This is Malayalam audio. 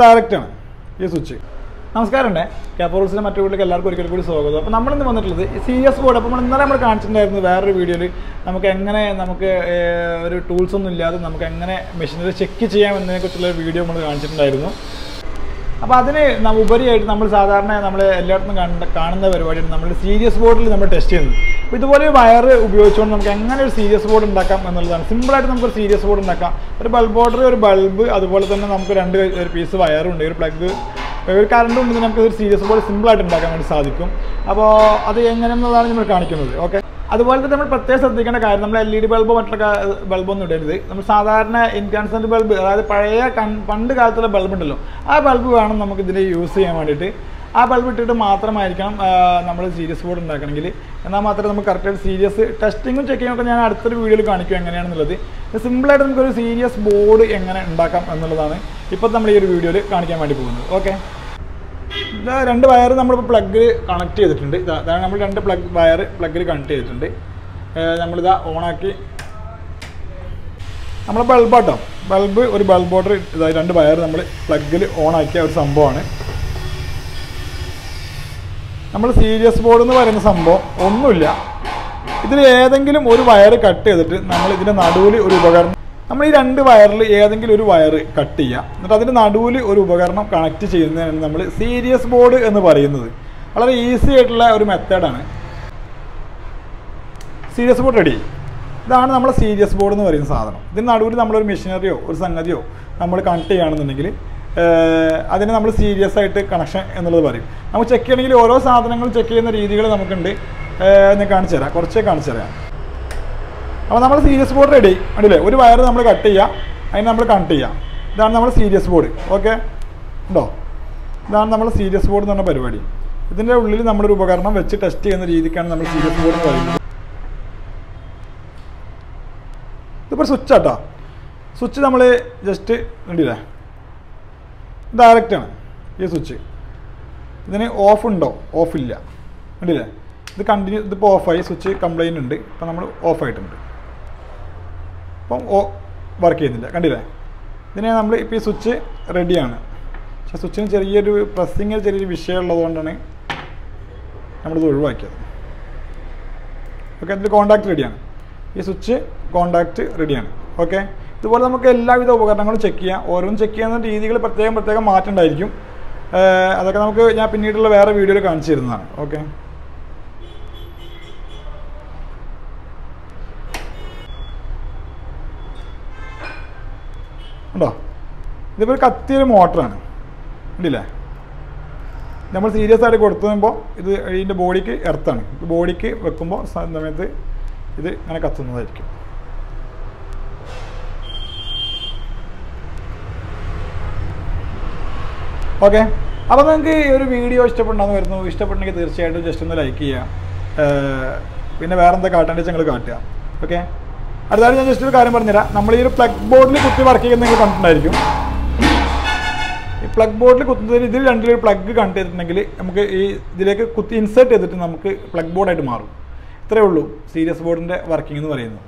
ഡയറക്റ്റാണ്. ഈ സ്വിച്ച്. നമസ്കാരമുണ്ട്. ക്യാപ്പോറൂൾസിലെ മറ്റു വീട്ടിലേക്ക് എല്ലാവർക്കും ഒരിക്കൽ കൂടി സ്വാഗതം. അപ്പോൾ നമ്മളിന്ന് വന്നിട്ടുള്ളത് സി എസ് ബോർഡ് അപ്പോൾ നമ്മൾ ഇന്നലെ നമ്മൾ കാണിച്ചിട്ടുണ്ടായിരുന്നു വേറൊരു വീഡിയോയിൽ നമുക്ക് എങ്ങനെ നമുക്ക് ഒരു ടൂൾസ് ഒന്നും ഇല്ലാതെ നമുക്ക് എങ്ങനെ മെഷീനറി ചെക്ക് ചെയ്യാം എന്നതിനെക്കുറിച്ചുള്ള വീഡിയോ നമ്മൾ കാണിച്ചിട്ടുണ്ടായിരുന്നു. അപ്പോൾ അതിന് ഉപരിയായിട്ട് നമ്മൾ സാധാരണ നമ്മൾ എല്ലായിടത്തും കണ്ട കാണുന്ന പരിപാടിയാണ് നമ്മൾ സീരിയസ് ബോർഡിൽ നമ്മൾ ടെസ്റ്റ് ചെയ്യുന്നത്. അപ്പോൾ ഇതുപോലെ ഒരു വയർ ഉപയോഗിച്ചുകൊണ്ട് നമുക്ക് എങ്ങനെ ഒരു സീരിയസ് ബോർഡ് ഉണ്ടാക്കാം എന്നുള്ളതാണ്. സിമ്പിളായിട്ട് നമുക്ക് സീരിയസ് ബോർഡ് ഉണ്ടാക്കാം. ഒരു ബൾബ് ബോർഡർ ഒരു ബൾബ് അതുപോലെ തന്നെ നമുക്ക് രണ്ട് ഒരു പീസ് വയറുണ്ട് ഒരു പ്ലഗ് ഒരു കറണ്ട് ഉണ്ടെങ്കിൽ നമുക്ക് ഒരു സീരിയസ് ബോർഡ് സിമ്പിളായിട്ട് ഉണ്ടാക്കാൻ വേണ്ടി സാധിക്കും. അപ്പോൾ അത് എങ്ങനെ എന്നുള്ളതാണ് നമ്മൾ കാണിക്കുന്നത്. ഓക്കെ അതുപോലെ തന്നെ നമ്മൾ പ്രത്യേകം ശ്രദ്ധിക്കേണ്ട കാര്യം നമ്മൾ എൽ ഇ ഡി ബൾബോ മറ്റുള്ള ബൾബൊന്നും ഇടരുത്. നമ്മൾ സാധാരണ ഇൻകൺസെന്റ് ബൾബ് അതായത് പഴയ പണ്ട് കാലത്തുള്ള ബൾബ് ഉണ്ടല്ലോ. ആ ബൾബ് വേണം നമുക്ക് ഇതിനെ യൂസ് ചെയ്യാൻ വേണ്ടിയിട്ട്. ആ ബൾബ് ഇട്ടിട്ട് മാത്രമായിരിക്കണം നമ്മൾ സീരിയസ് ബോർഡ് ഉണ്ടാക്കണമെങ്കിൽ. എന്നാൽ മാത്രമേ നമുക്ക് കറക്റ്റായിട്ട് സീരിയസ് ടെസ്റ്റിങ്ങും ചെക്കിങ്ങും ഒക്കെ ഞാൻ അടുത്തൊരു വീഡിയോയിൽ കാണിക്കും എങ്ങനെയാണെന്നുള്ളത്. സിമ്പിളായിട്ട് നമുക്കൊരു സീരിയസ് ബോർഡ് എങ്ങനെ ഉണ്ടാക്കാം എന്നുള്ളതാണ് ഇപ്പോൾ നമ്മൾ ഈ ഒരു വീഡിയോയിൽ കാണിക്കാൻ വേണ്ടി പോകുന്നത്. ഓക്കെ ഇതാ രണ്ട് വയർ നമ്മളിപ്പോൾ പ്ലഗ് കണക്ട് ചെയ്തിട്ടുണ്ട്. ഇതാ അതാണ് നമ്മൾ രണ്ട് പ്ലഗ് വയർ പ്ലഗിൽ കണക്ട് ചെയ്തിട്ടുണ്ട്. നമ്മളിതാ ഓണാക്കി നമ്മൾ ബൾബാട്ടോ ബൾബ് ഒരു ബൾബ് ഓർഡർ ഇതാ രണ്ട് വയർ നമ്മൾ പ്ലഗിൽ ഓണാക്കിയ ഒരു സംഭവമാണ്. നമ്മൾ സീരിയസ് ബോർഡ് എന്ന് പറയുന്ന സംഭവം ഒന്നുമില്ല. ഇതിൽ ഏതെങ്കിലും ഒരു വയർ കട്ട് ചെയ്തിട്ട് നമ്മൾ ഇതിന്റെ നടുവിൽ ഒരു ഉപകരണം നമ്മൾ ഈ രണ്ട് വയറിൽ ഏതെങ്കിലും ഒരു വയർ കട്ട് ചെയ്യുക. എന്നിട്ട് അതിന്റെ നടുവിൽ ഒരു ഉപകരണം കണക്ട് ചെയ്യുന്നതിനാണ് നമ്മൾ സീരിയസ് ബോർഡ് എന്ന് പറയുന്നത്. വളരെ ഈസി ആയിട്ടുള്ള ഒരു മെത്തേഡാണ് സീരിയസ് ബോർഡ് റെഡി ഇതാണ് നമ്മളെ സീരിയസ് ബോർഡ് എന്ന് പറയുന്ന സാധനം. ഇതിന് നടുവിൽ നമ്മളൊരു മെഷീനറിയോ ഒരു സംഗതിയോ നമ്മൾ കണക്ട് ചെയ്യുകയാണെന്നുണ്ടെങ്കിൽ അതിനെ നമ്മൾ സീരിയസ് ആയിട്ട് കണക്ഷൻ എന്നുള്ളത് പറയും. നമുക്ക് ചെക്ക് ചെയ്യണമെങ്കിൽ ഓരോ സാധനങ്ങളും ചെക്ക് ചെയ്യുന്ന രീതികൾ നമുക്കുണ്ട്. ഞാൻ കാണിച്ചു തരാം കുറച്ചേ കാണിച്ചു തരാം അപ്പോൾ നമ്മൾ സീരിയസ് ബോർഡ് റെഡി കണ്ടില്ലേ ഒരു വയർ നമ്മൾ കട്ട് ചെയ്യുക അതിന് നമ്മൾ കണക്ട് ചെയ്യാം. ഇതാണ് നമ്മൾ സീരിയസ് ബോർഡ് ഓക്കെ ഉണ്ടോ? ഇതാണ് നമ്മൾ സീരിയസ് ബോർഡ് എന്ന് പറഞ്ഞ പരിപാടി. ഇതിന്റെ ഉള്ളിൽ നമ്മളൊരു ഉപകരണം വെച്ച് ടെസ്റ്റ് ചെയ്യുന്ന രീതിക്കാണ് നമ്മൾ സീരിയസ് ബോർഡ് എന്ന് പറയുന്നത്. ഇതിപ്പോൾ സ്വിച്ച് ആട്ടോ സ്വിച്ച് നമ്മൾ ജസ്റ്റ് കണ്ടില്ലേ? ഡയറക്റ്റാണ് ഈ സ്വിച്ച് ഇതിന് ഓഫ് ഉണ്ടോ? ഓഫില്ല കണ്ടില്ലേ? ഇത് കണ്ടിന്യൂ ഇതിപ്പോൾ ഓഫായി സ്വിച്ച് കംപ്ലയിന്റ് ഉണ്ട്. അപ്പോൾ നമ്മൾ ഓഫ് ആയിട്ടുണ്ട്. അപ്പം ഓ വർക്ക് ചെയ്യുന്നില്ല. കണ്ടില്ലേ? ഇതിനെ നമ്മൾ ഇപ്പോൾ ഈ സ്വിച്ച് റെഡിയാണ് പക്ഷേ സ്വിച്ചിന് ചെറിയൊരു പ്രസ്സിങ്ങിൽ ചെറിയൊരു വിഷയമുള്ളതുകൊണ്ടാണ് നമ്മളിത് ഒഴിവാക്കിയത്. ഓക്കെ അതിൽ കോണ്ടാക്ട് റെഡിയാണ് ഈ സ്വിച്ച് കോണ്ടാക്ട് റെഡിയാണ് ഓക്കെ ഇതുപോലെ നമുക്ക് എല്ലാവിധ ഉപകരണങ്ങളും ചെക്ക് ചെയ്യാം. ഓരോന്നും ചെക്ക് ചെയ്യുന്ന രീതികൾ പ്രത്യേകം പ്രത്യേകം മാറ്റം ഉണ്ടായിരിക്കും. അതൊക്കെ നമുക്ക് ഞാൻ പിന്നീടുള്ള വേറെ വീഡിയോയിൽ കാണിച്ചു തരുന്നതാണ്. ഓക്കെ ഉണ്ടോ? ഇതിപ്പോൾ ഒരു കത്തിയൊരു മോട്ടറാണ്. കണ്ടില്ലേ? നമ്മൾ സീരിയസ് ആയിട്ട് കൊടുത്തു കഴിയുമ്പോൾ ഇത് ഇതിന്റെ ബോഡിക്ക് എർത്താണ്. ഇത് ബോഡിക്ക് വെക്കുമ്പോൾ സമയത്ത് ഇത് ഇങ്ങനെ കത്തുന്നതായിരിക്കും. ഓക്കെ. അപ്പോൾ നിങ്ങൾക്ക് ഈ ഒരു വീഡിയോ ഇഷ്ടപ്പെടണമെന്ന് വരുന്നു. ഇഷ്ടപ്പെട്ടെങ്കിൽ തീർച്ചയായിട്ടും ജസ്റ്റ് ഒന്ന് ലൈക്ക് ചെയ്യുക. പിന്നെ വേറെന്താ കാട്ടേണ്ടത് വെച്ചാൽ നിങ്ങൾ കാട്ടുക. ഓക്കെ? അടുത്തായിട്ട് ഞാൻ ജസ്റ്റ് ഒരു കാര്യം പറഞ്ഞുതരാം. നമ്മൾ ഈ ഒരു പ്ലഗ് ബോർഡിൽ കുത്തി വർക്ക് ചെയ്യുന്ന നിങ്ങൾ കണ്ടിട്ടുണ്ടായിരിക്കും. ഈ പ്ലഗ് ബോർഡിൽ കുത്തുന്നതിന് ഇതിൽ രണ്ടിലൊരു പ്ലഗ് കണ്ടിട്ടുണ്ടെങ്കിൽ നമുക്ക് ഈ ഇതിലേക്ക് കുത്തി ഇൻസേർട്ട് ചെയ്തിട്ട് നമുക്ക് പ്ലഗ് ബോർഡായിട്ട് മാറും. ഇത്രയേ ഉള്ളൂ. സീരിയസ് ബോർഡിന്റെ വർക്കിംഗ് എന്ന് പറയുന്നത്.